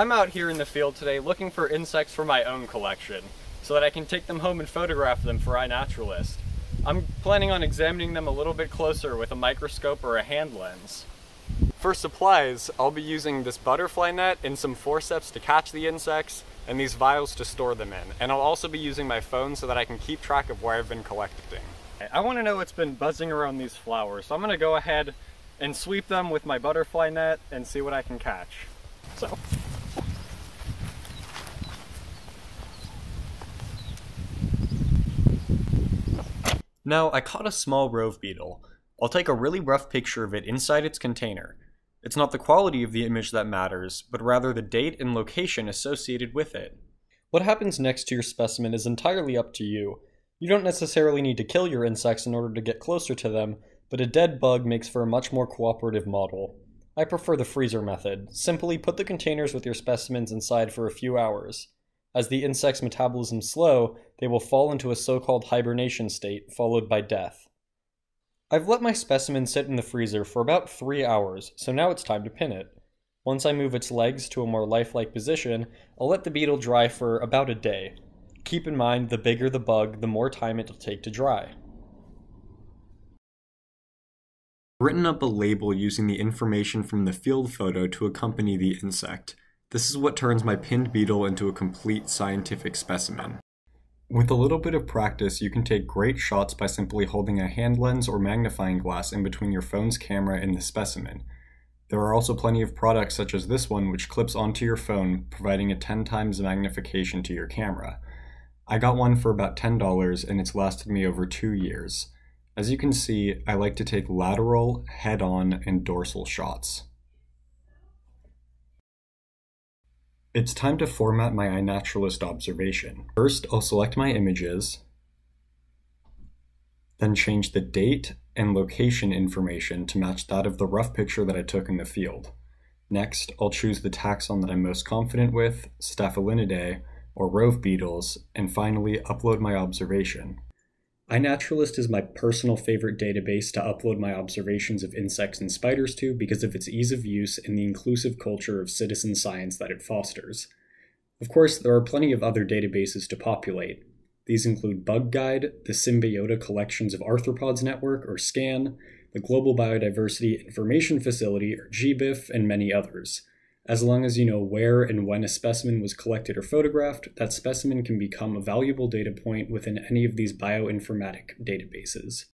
I'm out here in the field today looking for insects for my own collection, so that I can take them home and photograph them for iNaturalist. I'm planning on examining them a little bit closer with a microscope or a hand lens. For supplies, I'll be using this butterfly net and some forceps to catch the insects, and these vials to store them in. And I'll also be using my phone so that I can keep track of where I've been collecting. I want to know what's been buzzing around these flowers, so I'm going to go ahead and sweep them with my butterfly net and see what I can catch. So. Now, I caught a small rove beetle. I'll take a really rough picture of it inside its container. It's not the quality of the image that matters, but rather the date and location associated with it. What happens next to your specimen is entirely up to you. You don't necessarily need to kill your insects in order to get closer to them, but a dead bug makes for a much more cooperative model. I prefer the freezer method. Simply put the containers with your specimens inside for a few hours. As the insect's metabolism slow, they will fall into a so-called hibernation state, followed by death. I've let my specimen sit in the freezer for about three hours, so now it's time to pin it. Once I move its legs to a more lifelike position, I'll let the beetle dry for about a day. Keep in mind, the bigger the bug, the more time it'll take to dry. Written up a label using the information from the field photo to accompany the insect. This is what turns my pinned beetle into a complete scientific specimen. With a little bit of practice, you can take great shots by simply holding a hand lens or magnifying glass in between your phone's camera and the specimen. There are also plenty of products such as this one which clips onto your phone, providing a 10 times magnification to your camera. I got one for about $10 and it's lasted me over two years. As you can see, I like to take lateral, head-on, and dorsal shots. It's time to format my iNaturalist observation. First, I'll select my images, then change the date and location information to match that of the rough picture that I took in the field. Next, I'll choose the taxon that I'm most confident with, Staphylinidae, or rove beetles, and finally upload my observation iNaturalist is my personal favorite database to upload my observations of insects and spiders to because of its ease of use and the inclusive culture of citizen science that it fosters. Of course, there are plenty of other databases to populate. These include Bug Guide, the Symbiota Collections of Arthropods Network, or SCAN, the Global Biodiversity Information Facility, or GBIF, and many others. As long as you know where and when a specimen was collected or photographed, that specimen can become a valuable data point within any of these bioinformatic databases.